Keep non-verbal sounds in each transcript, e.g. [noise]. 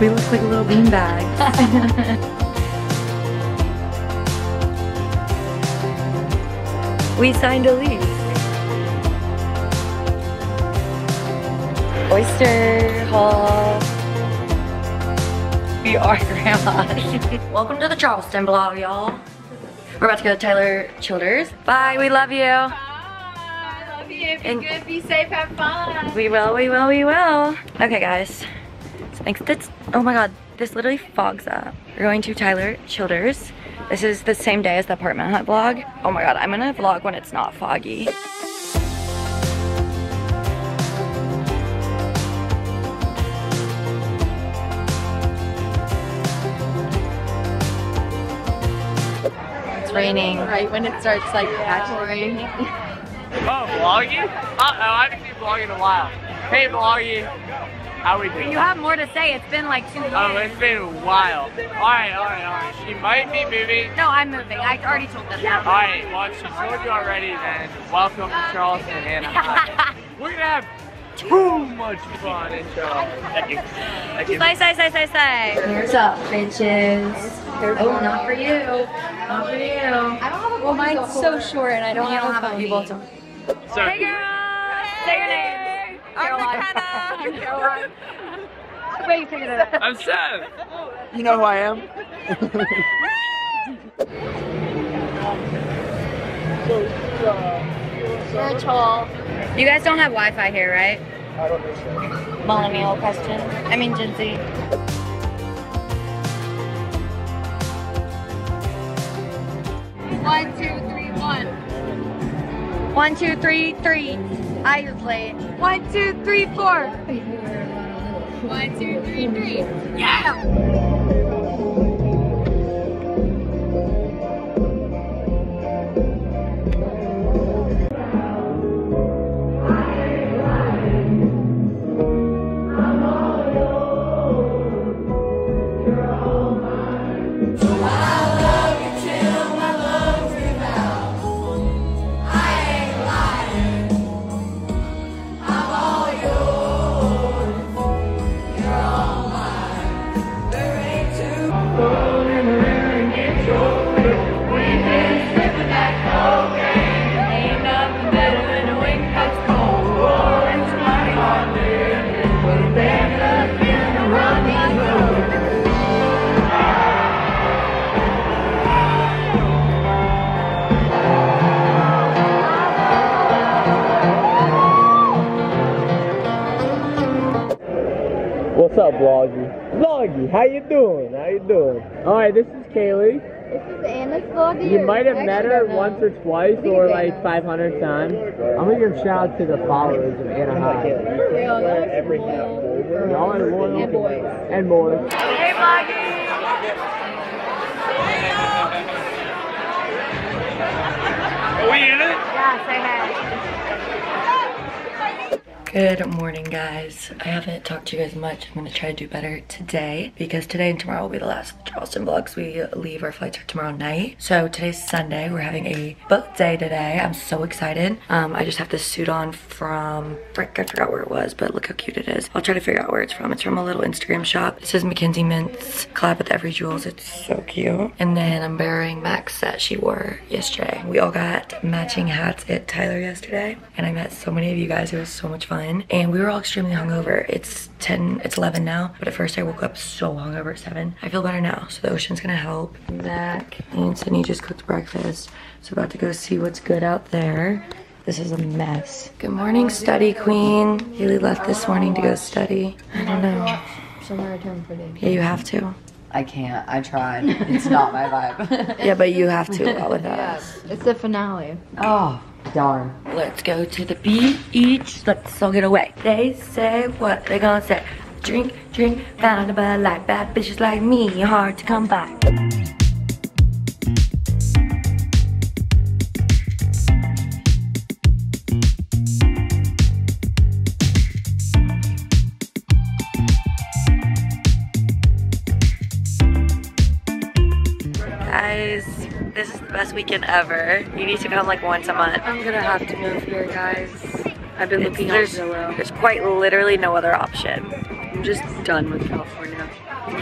We look like a little bean bags. [laughs] we signed a lease. Oyster haul. We are grandmas. [laughs] Welcome to the Charleston vlog, y'all. We're about to go to Tyler Childers. Bye, we love you. I love you. Be And- good, be safe, have fun. We will, we will, we will. Okay, guys. So thanks. That's, oh my god, this literally fogs up. We're going to Tyler Childers. This is the same day as the apartment hunt vlog. Oh my god, I'm gonna vlog when it's not foggy. It's raining. Right when it starts like pouring. Oh, vlogging? Uh-oh, I haven't seen vlogging in a while. Hey, vlogging. How we doing? You have more to say. It's been like two oh, years. Oh, it's been a while. Alright, alright, alright. She might be moving. No, I'm moving. I already told them that. Alright, well, she told you already, then welcome to Charleston, Anna Heid. [laughs] We're gonna have too much fun in Charleston. Thank you. Thank you. Say, say, say, say, say. Here's up, bitches. Oh, not for you. Not for you. I don't have a Well, mine's so short and I don't, You don't have, have a a people pony. to. So, Hey, girls. Say your names. Caroline. I'm Caroline. [laughs] [laughs] Wait, take it up. I'm Seth. You know who I am? Virtual. You guys don't have Wi-Fi here, right? I don't think so. Millennial question. I mean, Gen Z. One, two, three, one. One, two, three, three. I was late. One, two, three, four. One, two, three, three. Yeah! What's up, Vloggy? Vloggy, how you doing? How you doing? All right, this is Kaylee. This is Anna's vlog. You might have met her once or twice, or like 500 times. I'm gonna give a shout out to the followers of Anna Heid. Y'all are loyal. And boys. And boys. Hey, vlogging. Are we in it? Yeah, say hey. Good morning, guys. I haven't talked to you guys much. I'm gonna try to do better today because today and tomorrow will be the last Charleston vlogs. We leave our flights tomorrow night. So today's Sunday. We're having a boat day today. I'm so excited. Um, I just have this suit on from, frick, I forgot where it was, but look how cute it is. I'll try to figure out where it's from. It's from a little Instagram shop. This is Mackenzie Mint's collab with Evry Jewels. It's so cute. And then I'm wearing Mac's set she wore yesterday. We all got matching hats at Tyler yesterday. And I met so many of you guys. It was so much fun. And we were all extremely hungover. It's 10, it's 11 now. But at first I woke up so hungover at 7. I feel better now. So the ocean's gonna help. Mac and Sydney just cooked breakfast. So about to go see what's good out there. This is a mess. Good morning, study queen. Haley left this morning to go study. I don't know. Somewhere return for day. Yeah, you have to. I can't. I tried. It's not my vibe. [laughs] Yeah, but you have to while with us. It's the finale. oh, darn. Let's go to the beach. Let's all get away. They say what they gonna say. Drink, drink, found a bud like bad bitches like me. Hard to come by. Best weekend ever. You need to come like once a month. I'm gonna have to move here, guys. I've been looking at Zillow. There's quite literally no other option. I'm just done with California.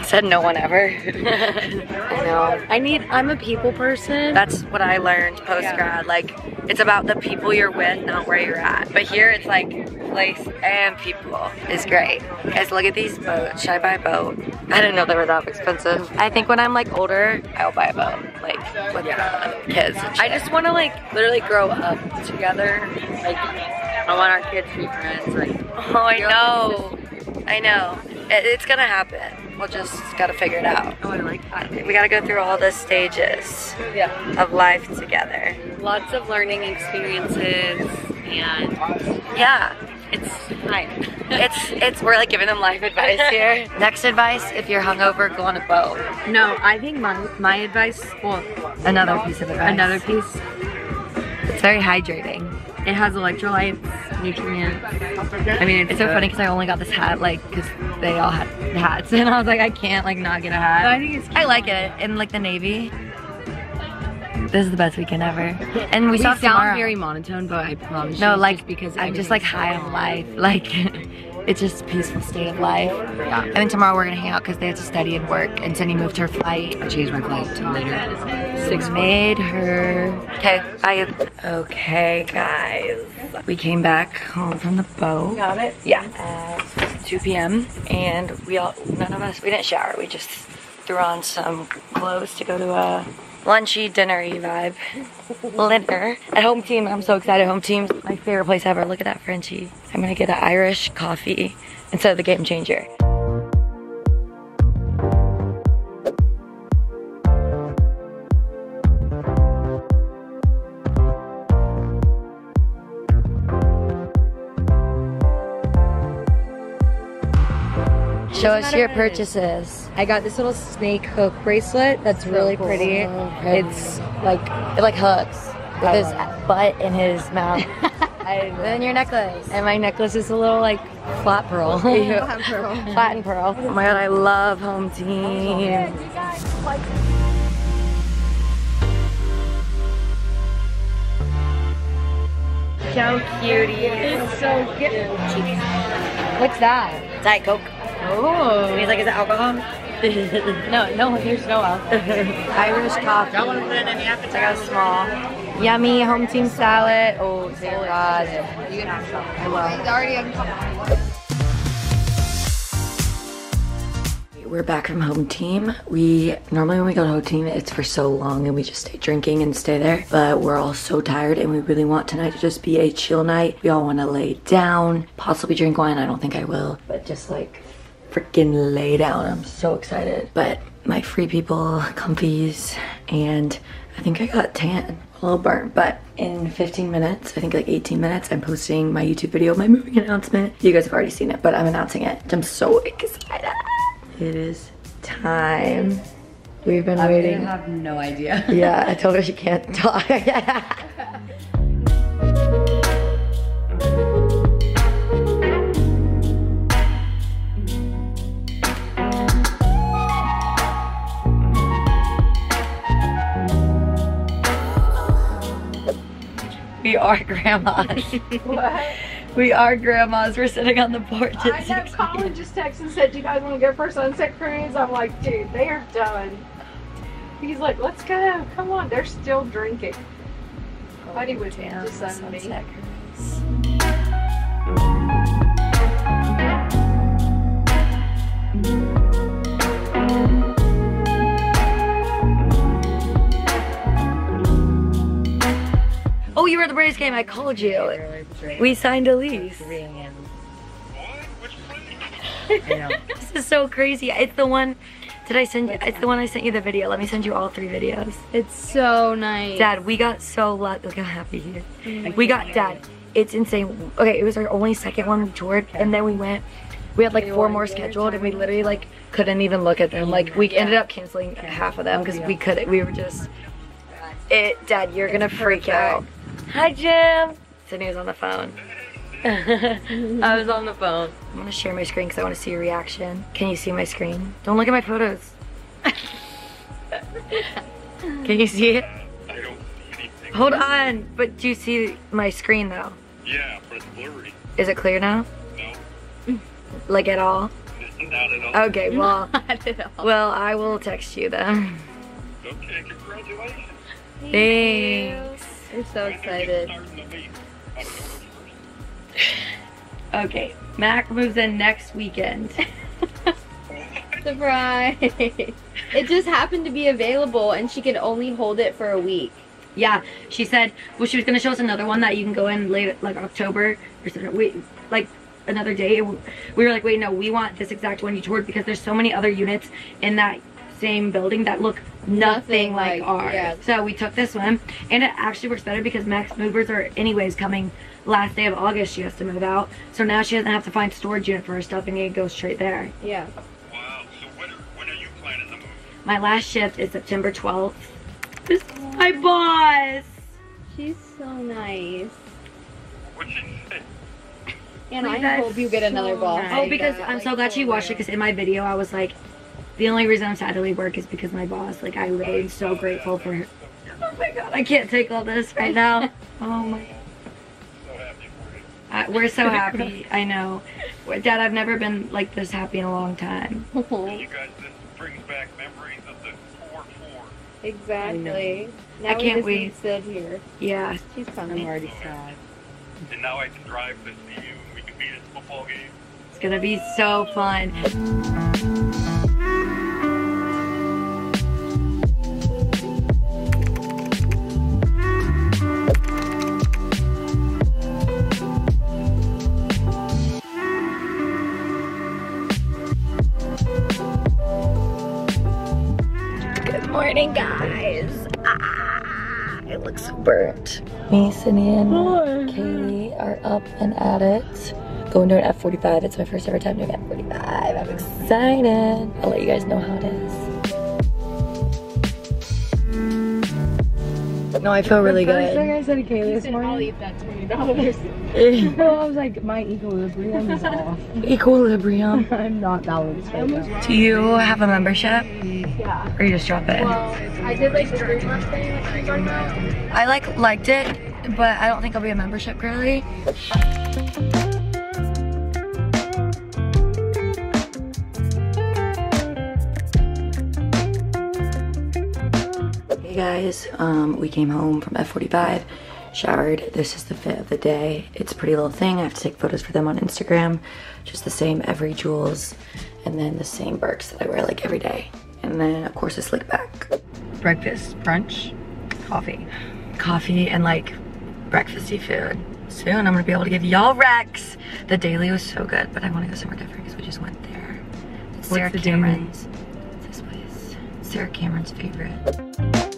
Said no one ever. [laughs] I know. I need, I'm a people person. That's what I learned post grad. Like, it's about the people you're with, not where you're at. But here it's like place and people is great. Guys, look at these boats. Should I buy a boat? I didn't know they were that expensive. I think when I'm like older, I'll buy a boat. Like with uh, kids. I just want to like literally grow up together. Like, I want our kids to be friends. Like, oh, I know. I know. It, it's gonna happen. We'll just gotta figure it out. Oh, I like that. We gotta go through all the stages Yeah. of life together. Lots of learning experiences and Yeah. it's fine. [laughs] It's it's we're like giving them life advice here. [laughs] Next advice, if you're hungover, go on a boat. no, I think my, my advice, well, Another piece of advice. another piece, It's very hydrating. It has electrolytes, nutrients. I mean, it's, so funny because I only got this hat like because they all had hats [laughs] and I was like I can't like not get a hat. I think it's I like it in like the navy. This is the best weekend ever. And we, We saw sound tomorrow. very monotone, but I promise no, it's like because I'm just like high on life. [laughs] Like it's just a peaceful state of life. Yeah. And then tomorrow we're gonna hang out because they have to study and work. And Cindy moved her flight. I changed my flight to later. Six made her. Okay, I. Okay, guys. We came back home from the boat. Got it? Yeah. At 2 p.m. And we all, none of us, we didn't shower. We just threw on some clothes to go to a lunchy, dinnery vibe. Dinner at Home Team. I'm so excited. Home Team's my favorite place ever. Look at that Frenchie. I'm gonna get an Irish coffee instead of the Game Changer. Show us your purchases. I got this little snake hook bracelet that's really cool. pretty. Pretty. It's like It like hooks with I his love butt in his mouth. [laughs] And then your necklace. and my necklace is a little like Flat pearl. [laughs] [laughs] Flat and pearl. Oh my god, I love home team. So cuties. so good. What's that? Diet Coke. Oh. He's like, is it alcohol? [laughs] No, no, there's no alcohol. Irish coffee. Check out small. Yummy home team salad. Oh, dear God. You can have some. I love will. We're back from home team. We normally when we go to home team, it's for so long and we just stay drinking and stay there. But we're all so tired and we really want tonight to just be a chill night. We all want to lay down, possibly drink wine. I don't think I will, but just like freaking lay down. I'm so excited. But my free people, comfies, and I think I got tan. A little burnt, but in 15 minutes, I think like 18 minutes, I'm posting my YouTube video, my moving announcement. You guys have already seen it, but I'm announcing it. I'm so excited. It is time. We've been waiting. I have no idea. Yeah, I told her she can't talk. [laughs] [laughs] we are grandmas. [laughs] what? We are grandmas. We're sitting on the porch I know 6 Colin just texted and said, "Do you guys want to go for a sunset cruise?" I'm like, "Dude, they are done." He's like, "Let's go. Come on." They're still drinking. Buddy would Damn, just send me. cruise. You were at the Braves game. I called you. We signed a lease. [laughs] This is so crazy. It's the one. Did I send you? It's the one I sent you the video. Let me send you all three videos. It's so nice. Dad, we got so lucky. Look how happy he is. We got Dad. It's insane. Okay, it was our only second one with George, and then we went. We had like four more scheduled, and we literally like couldn't even look at them. Like we ended up canceling half of them because we couldn't. We were just. It, Dad, you're gonna freak out. Hi, Jim. Sydney was on the phone. [laughs] I was on the phone. I'm gonna share my screen because I want to see your reaction. Can you see my screen? Don't look at my photos. [laughs] Can you see it? I don't see anything. Hold on. But do you see my screen though? Yeah, but it's blurry. Is it clear now? No, Like at all? Not at all. Okay, well, [laughs] Not at all. well, I will text you then. Okay, congratulations. Thanks. We're so excited. Starting the week. October 1st. Okay, Mac moves in next weekend. [laughs] [laughs] Surprise! it just happened to be available and she could only hold it for a week. Yeah, she said, well, she was gonna show us another one that you can go in late, like October or something. We like another day. We were like, wait, no, we want this exact one you toured because there's so many other units in that same building that look nothing, Nothing like, like- ours. yeah. So we took this one, and it actually works better because Max movers are anyways coming last day of August. She has to move out, so now she doesn't have to find storage unit for her stuff and it goes straight there. Yeah. Wow. So when are, when are you planning to move? My last shift is September 12th. This is my boss. She's so nice. What she say? And I hope you get another so boss. nice. Oh, because that, I'm like, so glad she watched it. Because in my video, I was like, the only reason I'm sad to leave work is because my boss. Like, I am so grateful for her. Oh my god, I can't take all this right now. Oh my. So happy. I, we're so happy. I know, Dad. I've never been like this happy in a long time. You guys, this brings back memories of the core four. exactly. Now I can't just wait. need Sid here. Yeah, She's coming. already sad. And now I can drive to see you and we can be at the football game. it's gonna be so fun. Burnt. Me, Sydney, and Kaylee are up and at it. Going to an F45. It's my first ever time doing F45. I'm excited. I'll let you guys know how it is. No, I feel really good. I said to Kaylee this I'll eat that twenty dollars. [laughs] Well, I was like, my equilibrium is off. [laughs] Equilibrium. [laughs] I'm not balanced right now. Do you have a membership? Yeah. Or you just drop it? Well, I did like the dream last thing that you. I like liked it, but I don't think I'll be a membership girly. Guys, um, we came home from F45, showered. This is the fit of the day. It's a pretty little thing. I have to take photos for them on Instagram. Just the same Evry Jewels, and then the same Birks that I wear like every day. And then of course a slick back. Breakfast, brunch, coffee. Coffee and like breakfasty food. Soon I'm gonna be able to give y'all Rex. The daily was so good, but I wanna go somewhere different because we just went there. It's Sarah the Cameron's. It's this place. Sarah Cameron's favorite.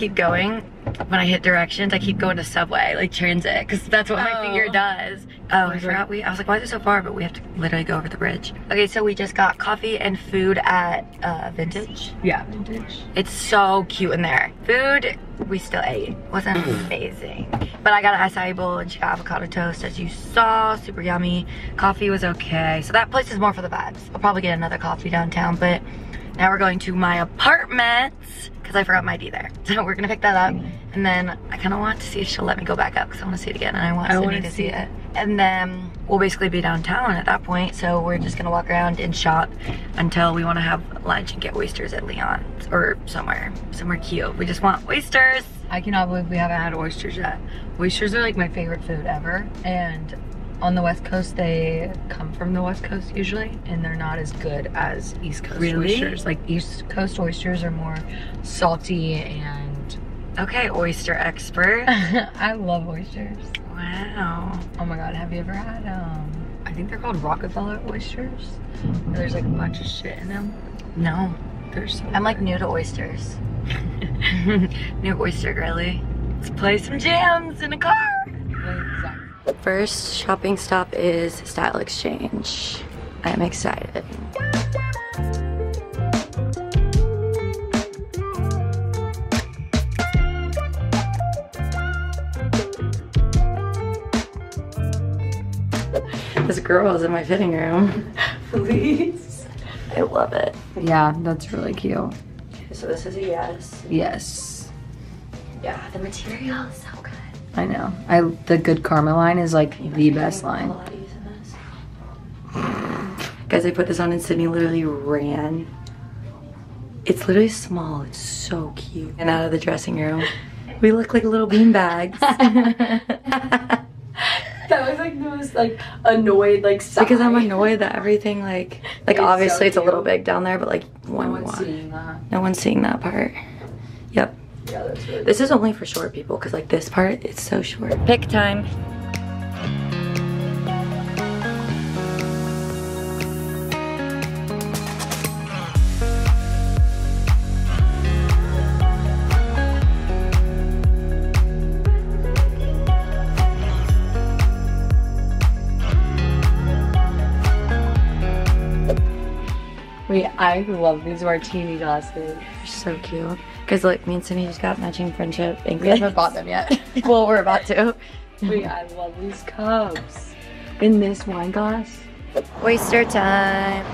Keep going. When I hit directions, I keep going to Subway, like transit, because that's what my finger does. Oh, I forgot we, I was like, why is it so far? But we have to literally go over the bridge. Okay, so we just got coffee and food at uh, Vintage. Yeah, vintage. It's so cute in there. Food, we still ate. Wasn't amazing. But I got an acai bowl and she got avocado toast as you saw. Super yummy. Coffee was okay. So that place is more for the vibes. I'll probably get another coffee downtown, but now we're going to my apartment because I forgot my ID there. [laughs] So we're gonna pick that up. Mm-hmm. And then I kind of want to see if she'll let me go back up because I want to see it again and I want I Sydney wanna see see it. And then we'll basically be downtown at that point. So we're just gonna walk around and shop until we want to have lunch and get oysters at Leon's or somewhere, somewhere cute. We just want oysters. I cannot believe we haven't had oysters yet. Oysters are like my favorite food ever. And on the West Coast, they come from the West Coast usually, and they're not as good as East Coast Really? oysters. Like East Coast oysters are more salty and Okay, oyster expert. [laughs] I love oysters. wow. Oh my god, have you ever had um I think they're called Rockefeller oysters? There's like a bunch of shit in them. No, They're so I'm like new to oysters. [laughs] new oyster girly. Let's play some jams in a car. Exactly. First shopping stop is Style Exchange. I'm excited. This girl is in my fitting room. [laughs] Please. I love it. Yeah, that's really cute. So this is a yes. Yes. Yeah, the material is so. I know. I the good karma line is like the best line. Pilates in this. Guys, I put this on and Sydney literally ran. It's literally small. It's so cute. And out of the dressing room, we look like little bean bags. [laughs] [laughs] That was like the most like annoyed like sigh. because I'm annoyed that everything like like It's so obviously it's a little big down there, but like No one one's one. seeing that. No one's seeing that part. Yep. Yeah, that's really This is only for short people because like this part, it's so short. Pick time. Wait, I love these martini glasses. They're so cute. Because like me and Sydney just got matching friendship We anklets. haven't bought them yet. [laughs] [laughs] well, we're about to. Wait, I love these cups. In this wine glass. Oyster time.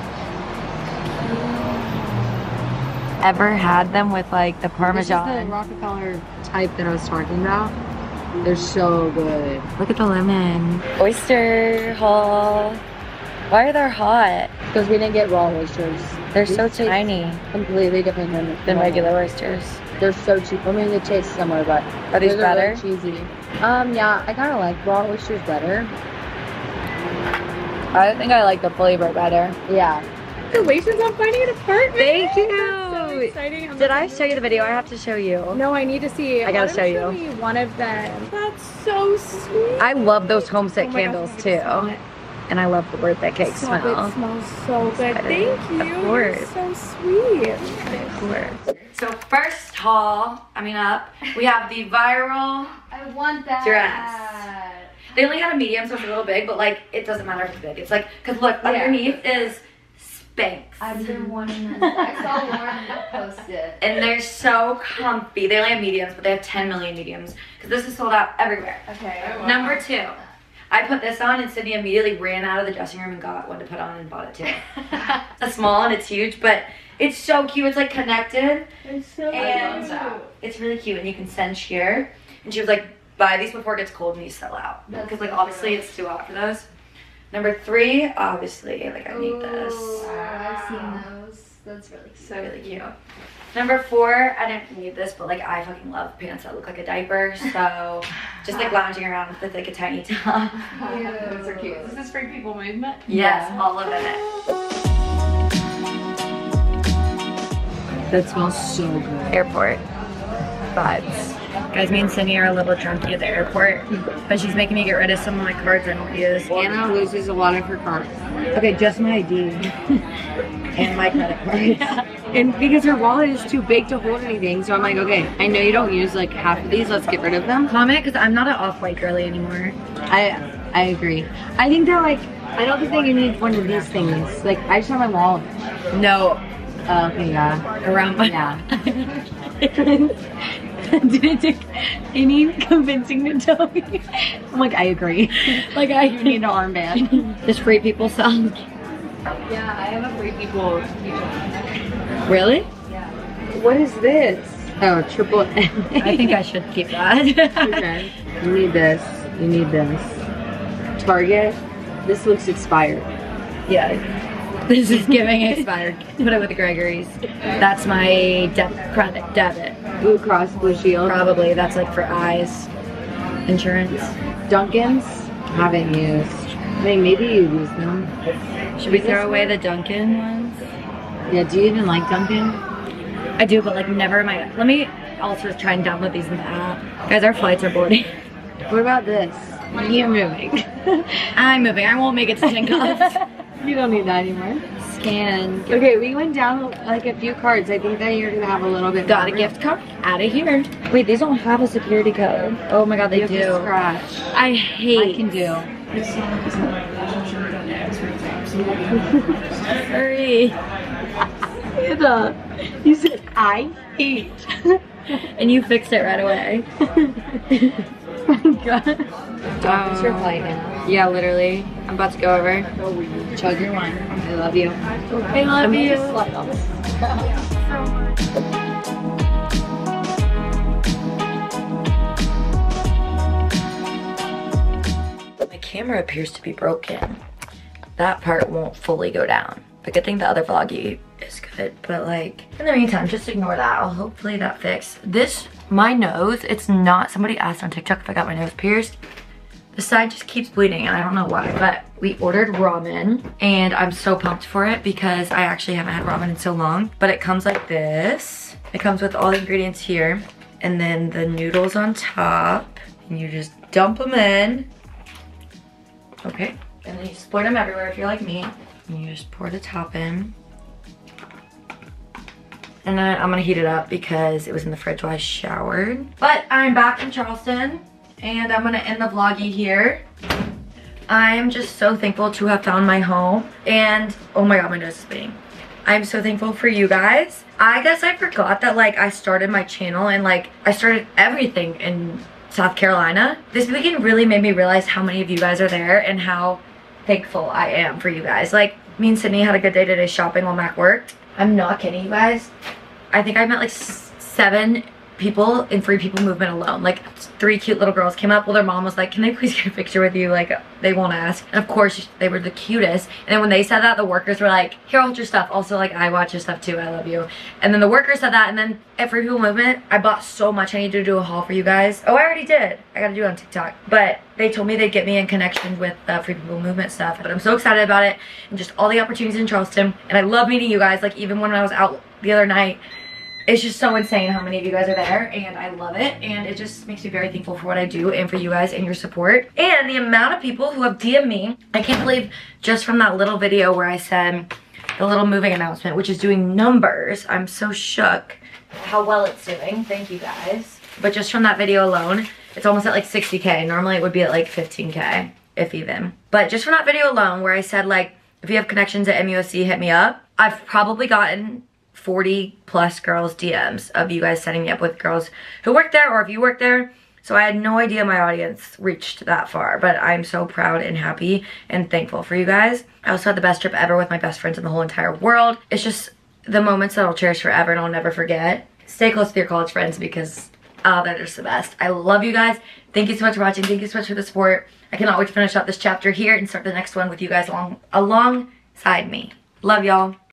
Ever had them with like the Parmesan? This is the? Rockefeller type that I was talking about. They're so good. Look at the lemon. Oyster haul. Why are they hot? Because we didn't get raw oysters. They're These so tiny Completely different than, than regular oysters. They're so cheap. I mean, they taste similar, but Are these they're better? Really cheesy. Um, yeah, I kind of like raw oysters better. I think I like the flavor better. Yeah. Congratulations on finding an apartment. Thank you. So you. exciting. I'm Did I show you the video? I have to show you. No, I need to see. I gotta Let him show you. me one of them. That's so sweet. I love those homesick Oh my gosh, candles I'm too. Gonna smell it. And I love the birthday cake Stop, smell. It smells so good. Thank you. Of course. You're so sweet. Of course. So first haul, I mean up, we have the viral. I want that. Dress. They only had a medium, so it's a little big, but like it doesn't matter if it's big. It's like, cause look, underneath is Spanx. I've been wanting that. I saw Lauren post it. And they're so comfy. They only have mediums, but they have 10 million mediums. Because this is sold out everywhere. Okay. Number two, I put this on and Sydney immediately ran out of the dressing room and got one to put on and bought it too. [laughs] a small and it's huge, but it's so cute. It's like connected. It's so And it's really cute and you can cinch here. And she was like, buy these before it gets cold and these sell out. Because like obviously it's too hot for those. Number three, obviously, like I need this. I've seen those. That's really cute. So really cute. Number four, I didn't need this, but like I fucking love pants that look like a diaper. So [laughs] just like lounging around with like a tiny top. Yeah, Those are cute. Is This is Free People Movement. Yes, all of it. That smells so good. Airport vibes. Guys, me and Sydney are a little drunky at the airport, but she's making me get rid of some of my cards I don't use. Anna loses a lot of her cards. Okay, just my ID [laughs] and my credit card. And because her wallet is too big to hold anything, so I'm like, okay, I know you don't use like half of these, let's get rid of them. Comment, because I'm not an off-white girly anymore. I I agree. I think they're like, I don't think that you need one of these things. Like, I just have my wallet. No, Oh, okay, yeah. around my Yeah. [laughs] [laughs] [laughs] Didn't take any convincing to tell me. I'm like, I agree. [laughs] Like, I you need an armband. [laughs] Just free people song. Yeah, I have a free people. Really? Yeah. What is this? Oh, triple. I think I should keep that. okay. You need this. You need this. Target. This looks expired. yeah. This is giving expired. [laughs] Put it with the Gregory's. That's my de- credit debit. Blue Cross Blue Shield. Probably. That's like for eyes insurance. Dunkin's. Haven't used. I mean, maybe you use them. Should we throw away the Dunkin' ones? Yeah. Do you even like Duncan? I do, but like never in my. Let me also try and download these in the app. Guys, our flights are boarding. What about this? You're moving. [laughs] I'm moving. I won't make it to 10 cups. [laughs] you don't need that anymore. Scan. Okay, we went down like a few cards. I think that you're gonna have a little bit. Got a gift card out of here. Wait, these don't have a security code. Oh my god, they You do. scratch. I hate. I can do. Hurry. You said I hate. And you fixed it right away. [laughs] Oh my god. What's your um, flight now? Yeah, literally. I'm about to go over. Chug your wine. I love you. I love you. Oh. My camera appears to be broken. That part won't fully go down. The good thing the other vloggy is good, but like, in the meantime, just ignore that. I'll hopefully that fix. This, my nose, it's not, somebody asked on TikTok if I got my nose pierced. The side just keeps bleeding and I don't know why, but we ordered ramen and I'm so pumped for it because I actually haven't had ramen in so long. But it comes like this. It comes with all the ingredients here and then the noodles on top and you just dump them in. Okay, and then you split them everywhere if you're like me. And you just pour the top in. And then I'm gonna heat it up because it was in the fridge while I showered. But I'm back in Charleston and I'm gonna end the vloggy here. I'm just so thankful to have found my home and oh my god, my nose is bleeding. I'm so thankful for you guys. I guess I forgot that like I started my channel and like I started everything in South Carolina. This weekend really made me realize how many of you guys are there and how thankful I am for you guys. Like me and Sydney had a good day today shopping while Mac worked. I'm not kidding you guys. I think I met like seven people in Free People Movement alone. Like three cute little girls came up. Well, their mom was like, can they please get a picture with you? Like they won't ask. And of course they were the cutest. And then when they said that, the workers were like, here, hold your stuff. Also like, I watch your stuff too. I love you. And then the workers said that. And then at Free People Movement, I bought so much. I need to do a haul for you guys. Oh, I already did. I gotta do it on TikTok. But they told me they'd get me in connection with the Free People Movement stuff. But I'm so excited about it and just all the opportunities in Charleston. And I love meeting you guys. Like even when I was out the other night, it's just so insane how many of you guys are there and I love it and it just makes me very thankful for what I do and for you guys and your support. And the amount of people who have DM'd me I can't believe just from that little video where I said the little moving announcement which is doing numbers I'm so shook how well it's doing. Thank you guys. But just from that video alone it's almost at like 60k normally it would be at like 15k if even. But just from that video alone where I said like if you have connections at MUSC hit me up. I've probably gotten 40 plus girls DMs of you guys setting me up with girls who work there or if you work there. So I had no idea my audience reached that far, but I'm so proud and happy and thankful for you guys. I also had the best trip ever with my best friends in the whole entire world. It's just the moments that I'll cherish forever and I'll never forget. Stay close to your college friends because oh, they're the best. I love you guys. Thank you so much for watching. Thank you so much for the support. I cannot wait to finish up this chapter here and start the next one with you guys along alongside me. Love y'all.